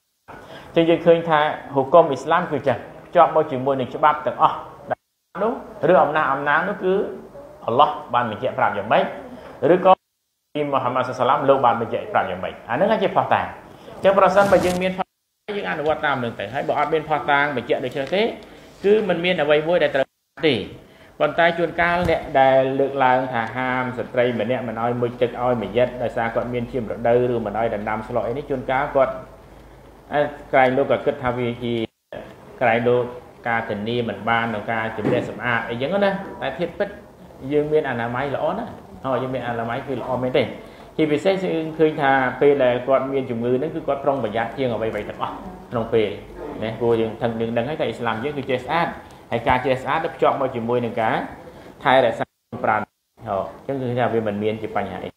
Speaker 1: ចឹងយើងឃើញថាហុគមអ៊ីស្លាមគឺចឹងភ្ជាប់មកជាមួយនឹងច្បាប់ទាំងអស់នោះឬអំណាចអំណាចនោះគឺអល់ឡោះបានបញ្ជាក់ប្រាប់យ៉ាងម៉េចឬក៏ពីមូហាម៉ាត់សាឡាមលោកបានបញ្ជាក់ប្រាប់យ៉ាងម៉េចអានឹងជាផុសតាងចឹងប្រសិនបើយើងមានផុសយើងអនុវត្តតាមនឹងទៅហើយបើអត់មានផុសតាងបញ្ជាក់ដូចនេះទេគឺมันមានអ្វីមួយដែលត្រូវទេ ប៉ុន្តែជួនកាលអ្នកដែលលើកឡើងថាហាមស្ត្រីម្នាក់មិនឲ្យមុជទឹកឲ្យមួយយិតដោយសារគាត់មានជារដូវឬមិនឲ្យដណ្ដើមស្លអីនេះជួនកាលគាត់ក្រែងលោកក៏គិតថាវាជាក្រែងលោកការធានាមិនបានក្នុងការជំនះសម្អាតអីចឹងណាតែធៀបពិតយើងមានអនាម័យល្អណាស់ហើយយើងមានអនាម័យគឺល្អមែនទេជាពិសេសគឺឃើញថាពេលដែលគាត់មានជំងឺហ្នឹងគឺគាត់ប្រុងប្រយ័ត្នជាងអ្វីៗទាំងអស់ក្នុងពេលណាព្រោះយើងថឹងយើងដឹងហើយថាអ៊ីស្លាមយើងគឺចេះស្អាត ហើយការចេះស្អាតទៅភ្ជាប់មកជាមួយនឹងការថែរក្សាប្រាណហ៎អញ្ចឹងគឺថាវាមិនមានជាបញ្ហាអី